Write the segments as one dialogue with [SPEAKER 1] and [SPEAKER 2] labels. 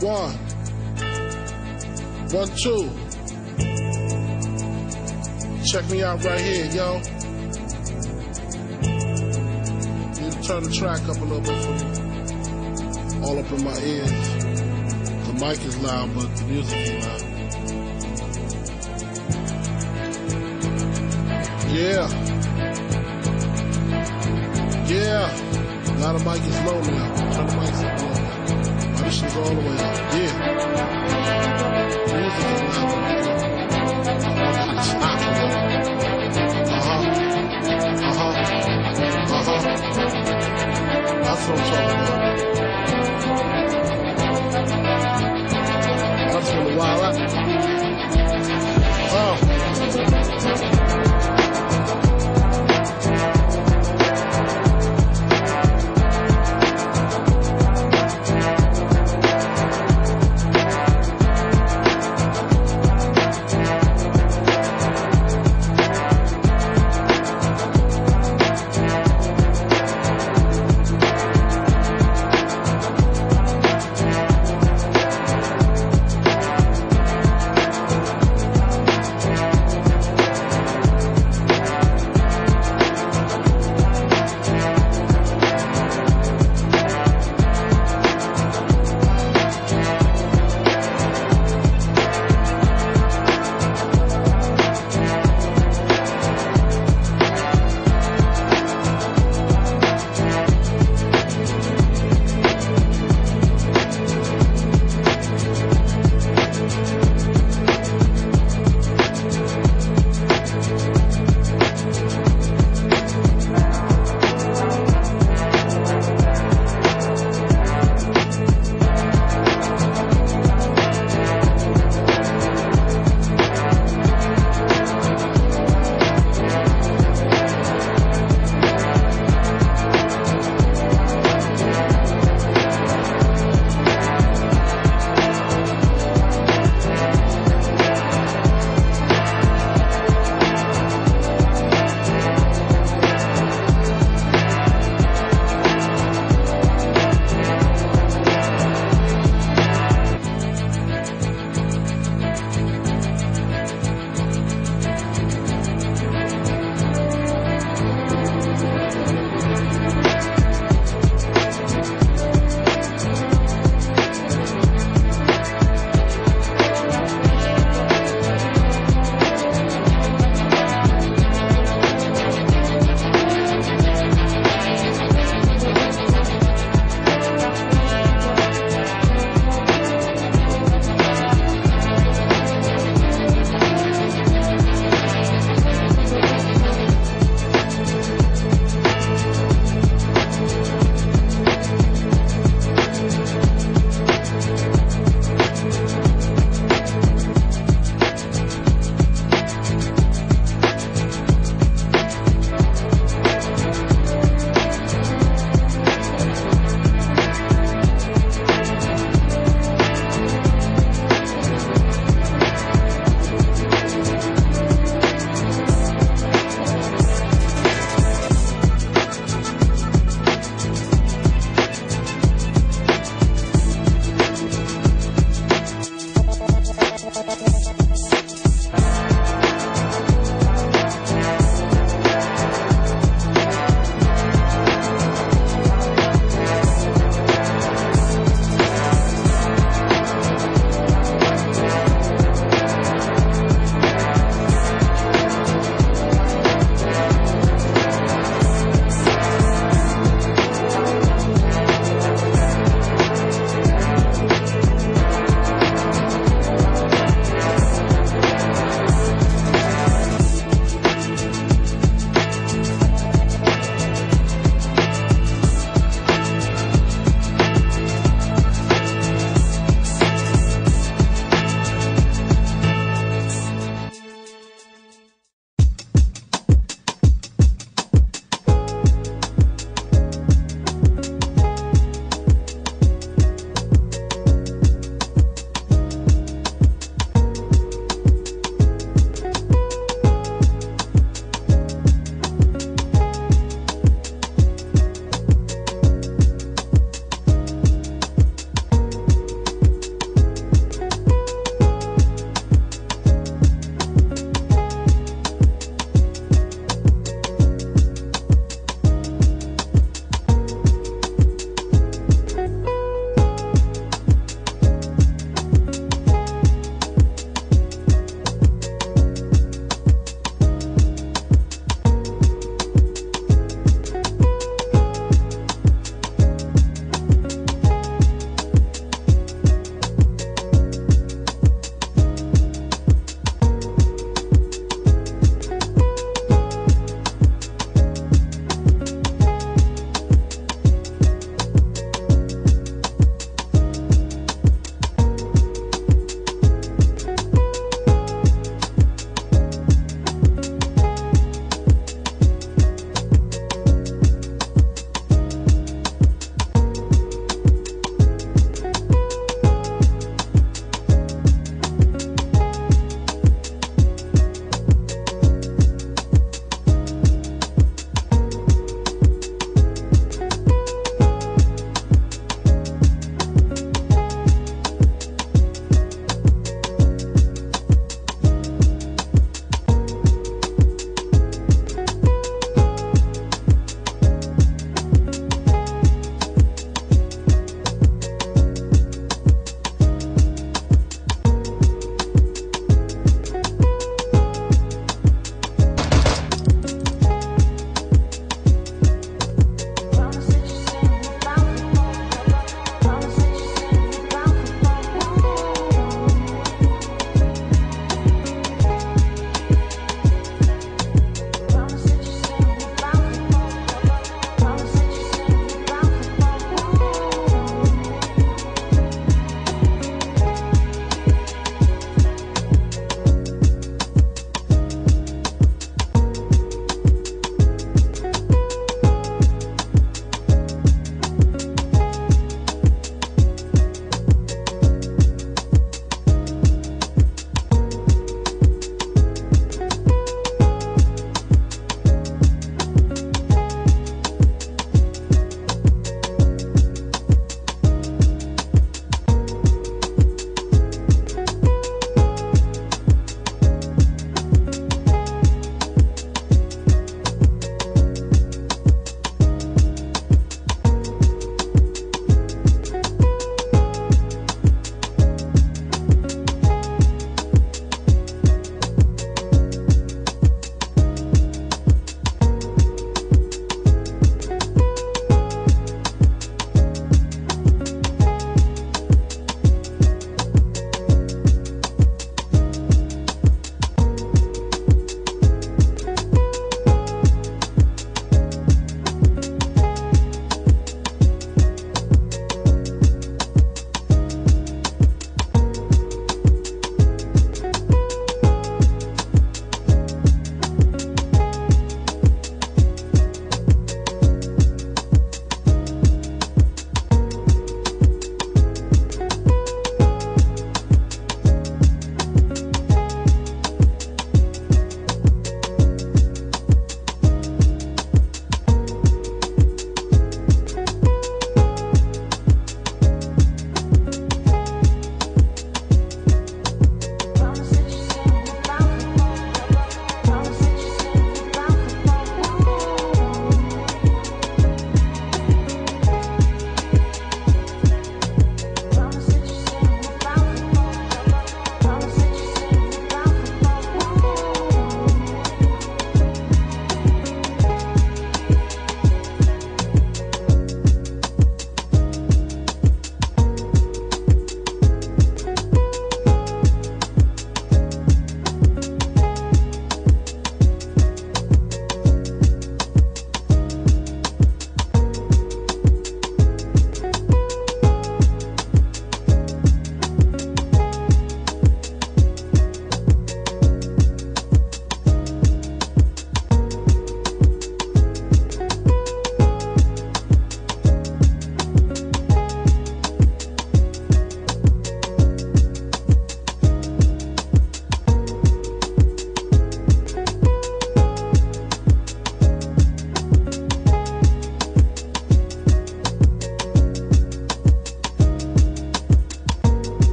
[SPEAKER 1] One. One, two. Check me out right here, yo. Need to turn the track up a little bit for me. All up in my ears. The mic is loud, but the music ain't loud. Yeah. Yeah. Now the mic is low now. Turn the mic up a little bit. This shit's all the way up. Yeah. Music is loud. It's hot, yo. Uh-huh. Uh-huh. Uh-huh. That's what I'm talking about.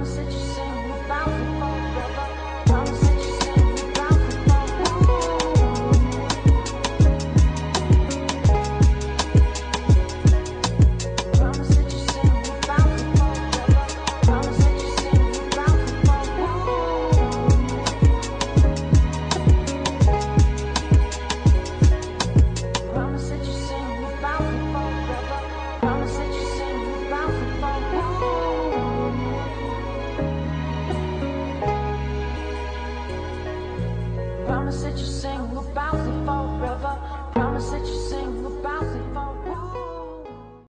[SPEAKER 2] promise o you soon.